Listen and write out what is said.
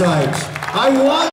I want